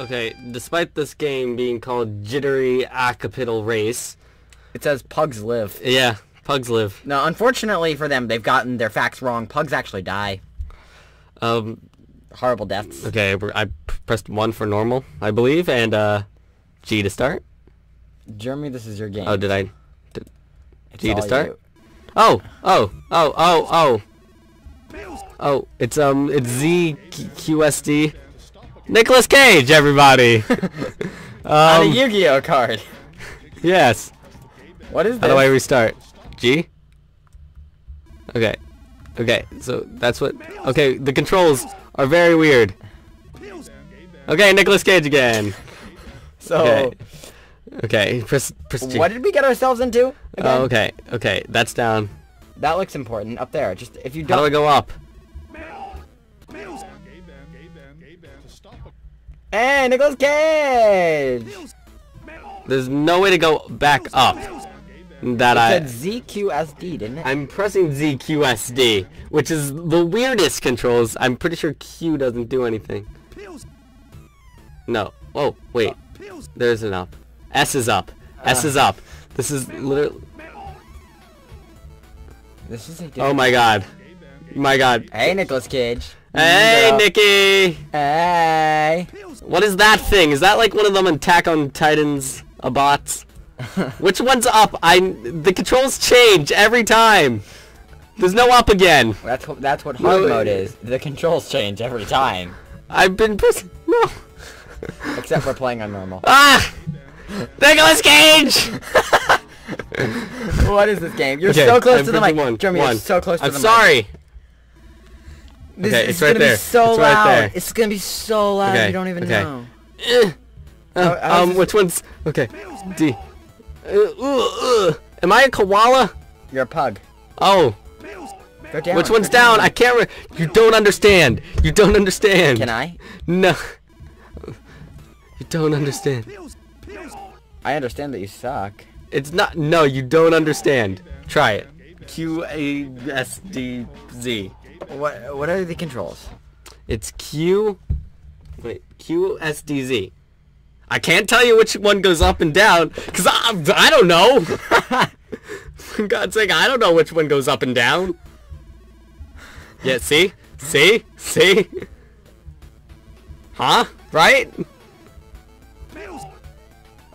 Okay, despite this game being called Jittery Architypical Race, It says pugs live. yeah, pugs live. Now, unfortunately for them, they've gotten their facts wrong. Pugs actually die. Um, Horrible deaths. okay, I pressed one for normal, I believe, and uh, G to start. Jeremy, this is your game. Oh, did I? It's G to start? you. Oh, oh, oh, oh, oh. Oh, it's um, it's Z QSD. Nicholas Cage, everybody. On a um, Yu-Gi-Oh card. yes. What is that? How do I restart? G? Okay. Okay, so that's what... Okay, the controls are very weird. Okay, Nicholas Cage again. So, Okay. Okay, press, press G. what did we get ourselves into? Again? Oh, okay, okay, that's down. That looks important. Up there. Just if you don't... How do I go up? Hey, Nicholas Cage. There's no way to go back up. That I... Said ZQSD, didn't it? I'm pressing ZQSD, which is the weirdest controls. I'm pretty sure Q doesn't do anything. No. Oh, wait. There's an up. S is up. S Uh. is up. This is literally... This is a Oh my god. My god. Hey, Nicholas Cage. Hey, Nikki! Hey. What is that thing? Is that like one of them Attack on Titans bots? Which one's up? I... The controls change every time. There's no up again. That's what that's what hard No, mode is. The controls change every time, I've been pressing... No. except for playing on normal. Ah! Nicholas Cage! what is this game? You're Okay, so close I'm to the mic. one, Jeremy, one. you're so close to the I'm the sorry. mic. This Okay, is it's right gonna there. be so It's right loud. there. It's gonna be so loud. Okay, You don't even okay. know. Eh. Uh, um, this- which one's okay? D. Uh, uh, uh. Am I a koala? You're a pug. Oh, Go down. which go one's down? I can't. Re- you don't understand. You don't understand. Can I? No. You don't understand. I understand that you suck. It's not. No, you don't understand. Try it. Q A S D Z. What What are the controls? It's Q. Wait, Q S D Z. I can't tell you which one goes up and down because I, I don't know. For God's sake, I don't know which one goes up and down. Yeah, see? See? See? Huh? Right?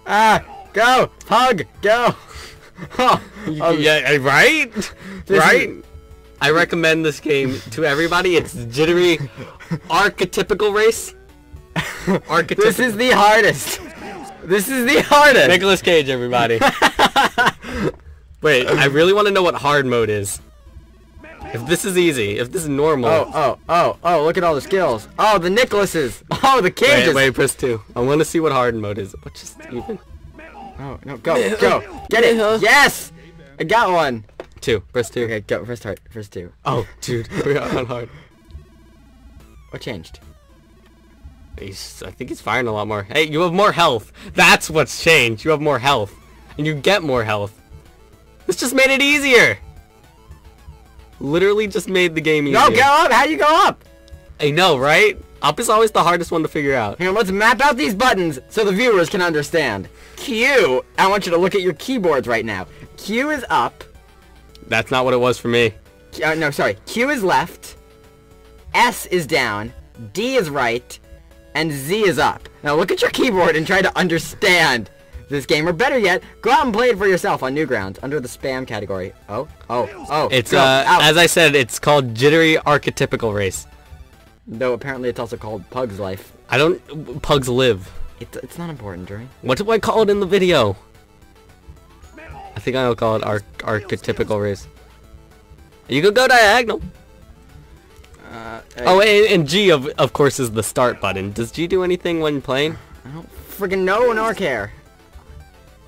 Ah, go, hug, go. Huh. yeah, right? Right? I recommend this game to everybody. It's jittery, archetypical race. Archetypical. This is the hardest. This is the hardest. Nicholas Cage, everybody. Wait, I really want to know what hard mode is. If this is easy, if this is normal. Oh, oh, oh, oh, look at all the skills. Oh, the Nicholases. Oh, the cages. wait, wait, press two. I want to see what hard mode is. What just even? Oh, no, go, go. Get it. Yes. I got one. Two. Press two. Okay, go. First start. First two. Oh, dude, we are on hard. What changed? He's, I think he's firing a lot more. Hey, you have more health. That's what's changed. You have more health. And you get more health. This just made it easier. Literally just made the game easier. No, go up. How do you go up? I know, right? Up is always the hardest one to figure out. Here, let's map out these buttons so the viewers can understand. Q, I want you to look at your keyboards right now. Q is up. That's not what it was for me. Uh, no, sorry. Q is left. S is down. D is right. And Z is up. Now look at your keyboard and try to understand this game. Or better yet, go out and play it for yourself on Newgrounds under the spam category. Oh, oh, oh. It's go, uh, out. as I said, it's called jittery archetypical race. Though apparently it's also called Pug's Life. I don't. Pugs live. It's, it's not important, Jerry. What do I call it in the video? I think I'll call it arch archetypical race. You could go diagonal. Uh, Oh, and, and G of of course is the start button. Does G do anything when playing? I don't freaking know nor care.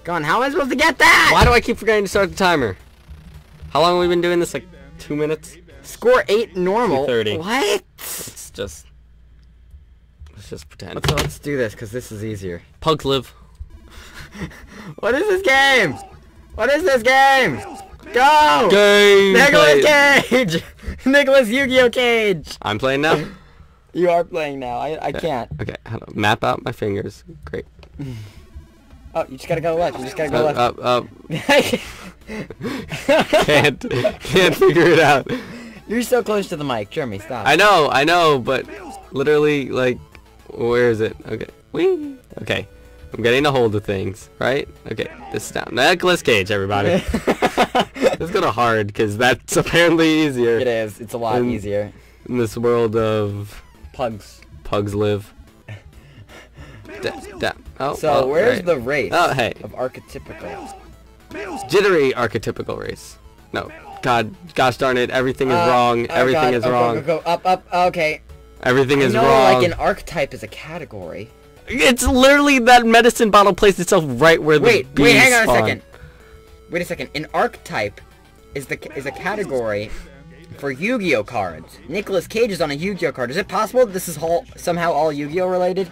Go on, how am I supposed to get that? Why do I keep forgetting to start the timer? How long have we been doing this? Like two minutes? Score 8 normal. 230. What? It's just. Let's just pretend. Let's, let's do this, because this is easier. Pugs live. What is this game? What is this game? Go! Game. Nicholas. Cage! Nicholas Yu-Gi-Oh! Cage! I'm playing now. You are playing now. I, I can't. Okay, how do map out my fingers. Great. Oh, you just gotta go left. You just gotta go Up, left. up, up. Can't, can't figure it out. You're so close to the mic, Jeremy. Stop. I know, I know, but literally, like, where is it? Okay. Whee! Okay. I'm getting a hold of things, right? Okay, this is down. Nicholas Cage, everybody. Let's go to hard, because that's apparently easier it is. It's a lot And- easier. in this world of Pugs. pugs live. Da- da- oh, So oh, where's right. the race Oh, hey. of archetypical? Jittery archetypical race. No. God, gosh darn it, everything is Uh, wrong. oh Everything God. is Oh, go, wrong. Go, go, up, up. Okay. Everything I is know, wrong. like an archetype is a category. It's literally that medicine bottle placed itself right where the Wait, wait, hang on a second. Wait a second. An archetype is the is a category for Yu-Gi-Oh cards. Nicolas Cage is on a Yu-Gi-Oh card. Is it possible that this is all, somehow all Yu-Gi-Oh related?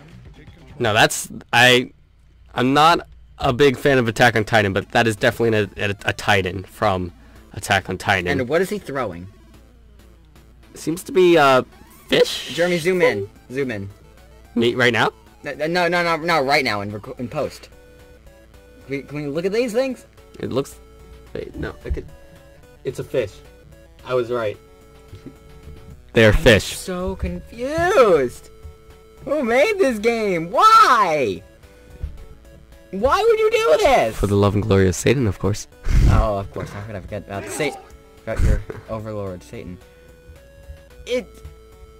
No, that's I. I'm not a big fan of Attack on Titan, but that is definitely a, a, a Titan from Attack on Titan. And what is he throwing? seems to be uh fish. Jeremy, zoom in. Zoom in. Me right now? No, no, no, no, no right now in, rec- in post. Can we, can we look at these things? It looks. Wait, no, I could. It's a fish. I was right. They are fish. So confused. Who made this game? Why? Why would you do this? For the love and glory of Satan, of course. Oh, of course. How could I forget about Satan? About your overlord, Satan. It.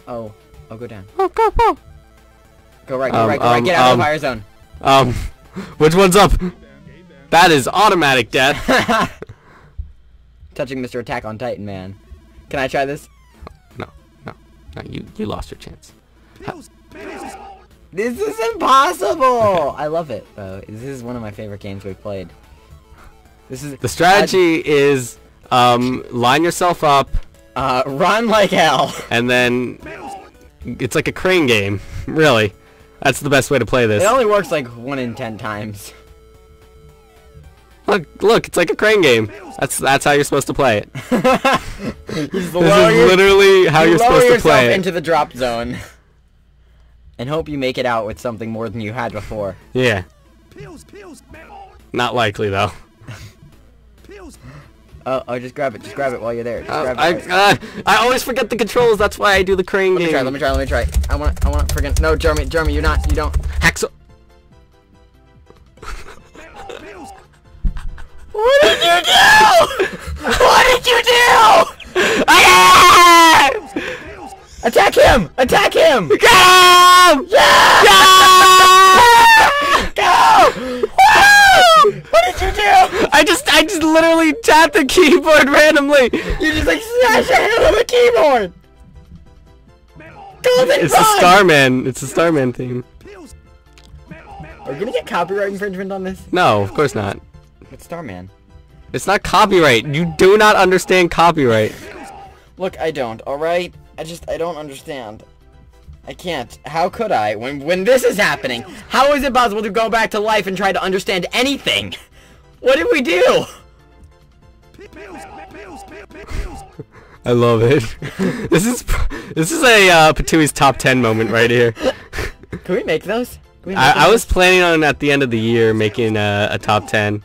Oh. Oh, go down. Oh, go, go. Go right. Go Um, right. Go right. um, Get out of um, the fire zone. Um, which one's up? That is automatic death. Touching Mr. Attack on Titan, man. Can I try this? No, no, no. You you lost your chance. This is impossible. I love it though. This is one of my favorite games we've played. This is The strategy is um line yourself up Uh, run like hell. and then it's like a crane game. Really, that's the best way to play this. It only works like one in ten times. Look, look, it's like a crane game. That's that's how you're supposed to play it. This is literally how you you're supposed to play it. into the drop zone. And hope you make it out with something more than you had before. Yeah, not likely though. Oh, oh, just grab it. Just grab it while you're there. Just Uh, grab I uh, I always forget the controls. That's why I do the crane let me try. Let me try. Let me try. I want. I want friggin' no, Jeremy. Jeremy, you're not. You don't. Hacksaw. What did you do? what did you do? Ah! Attack him! Attack him! Get him! Go! Woo! What did you do? I just I just literally tapped the keyboard randomly. You just like smash your hand on the keyboard. Golden It's the Starman. It's the Starman theme. Are we gonna get copyright infringement on this? No, of course not. It's Starman. It's not copyright. You do not understand copyright. Look, I don't. All right. I just I don't understand. I can't. How could I? When when this is happening, how is it possible to go back to life and try to understand anything? What did we do? I love it. this is this is a uh, Ptooes top ten moment right here. Can we make those? We make I, I was planning on at the end of the year making a, a top ten,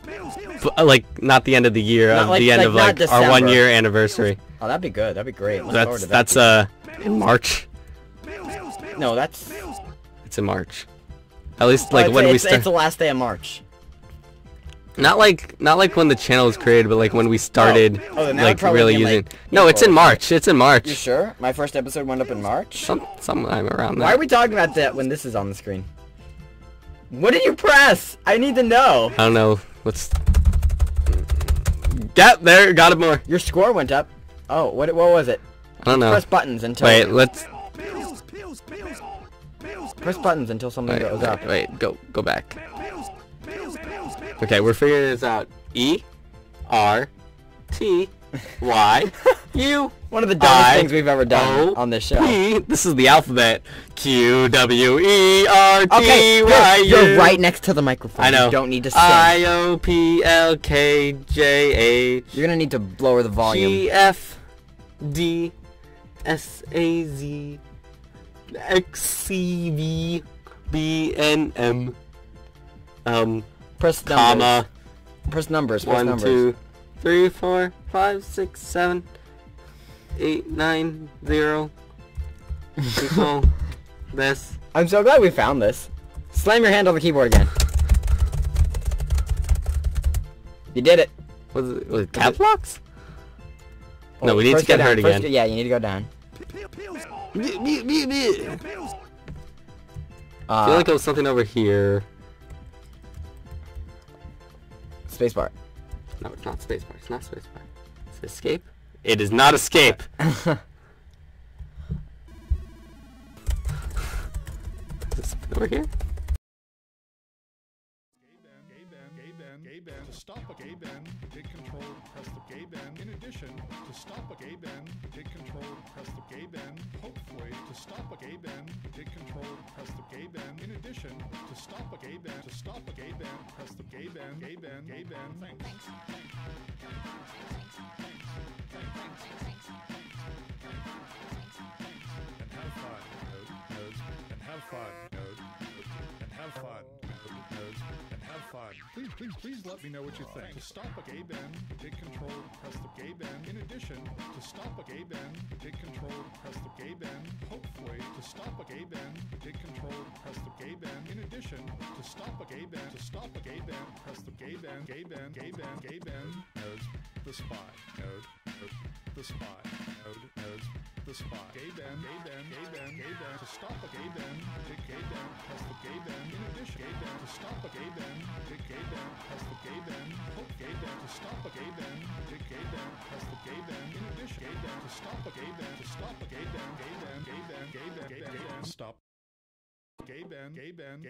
but, uh, like not the end of the year, Not of like- the end like of like our one year anniversary. Oh, that'd be good. That'd be great. That's to that. that's uh in March. no, that's It's in March. At least like oh, when we start. it's the last day of March. Not like not like when the channel was created, but like when we started Oh, oh that like really using. like, no, it's in March. It's in March. You sure? My first episode went up in March. Some sometime around that. Why are we talking about that when this is on the screen? What did you press? I need to know. I don't know. Let's. Got there. Got it more. Your score went up. Oh, what what was it? I don't know. Press buttons until Wait. Let's. press buttons until something Wait, goes up. wait, wait. Go. Go back. Okay, we're figuring this out. E, R, T, Y, U. One of the dumbest I- things we've ever done O, on this show. P. This is the alphabet. Q, W, E, R, T, Okay, Y, you're, you're right next to the microphone. I know. You don't need to sing. I O P L K J H You're gonna need to lower the volume. G F D S A Z X C V B N M. Um, Press numbers. comma. Press numbers. Press One, numbers. two, three, four, five, six, seven, eight, nine, zero. Equal this. I'm so glad we found this. Slam your hand on the keyboard again. You did it. Was it, was it cap locks? No, we need to get hurt. First again. yeah, you need to go down. I Uh, feel like it was something over here. Spacebar. No, it's not spacebar. It's not spacebar. It's escape. It is not escape. Is it over here? To stop a gay ban, take control, press the gay ban. In addition, to stop a gay ban, take control, press the gay ban. Hopefully, to stop a gay ban, take control, press the gay ban. In addition, to stop a gay ban, to stop a gay ban, press the gay ban, gay ban, gay ban. Thanks. And have fun, node, nodes, and have fun, node, node, and have fun, fun. Please, please, please let me know what you oh, think. To stop a gay ban, take control, press the gay ban. In addition, to stop a gay ban, take control, press the gay ban. Hopefully, to stop a gay ban, take control, press the gay ban. In addition, to stop a gay ban, to stop a gay ban, press the gay ban, gay ban, gay ban, gay ban. Nodes, the spy, node, node, the spy, node, nodes, the spy. Gay ban, gay ban, gay ban, gay ban. To stop a gay ban, take gay ban, press the gay ban. In addition, gay ban. To stop a gay ban, take gay ban, press the gay ban. Hook gay ban. To stop a gay ban, take gay ban, press the gay ban. In addition, gay ban. To stop a gay ban, to stop a gay ban, gay ban, gay ban, gay ban, gay ban. Stop. Gay ban, gay gay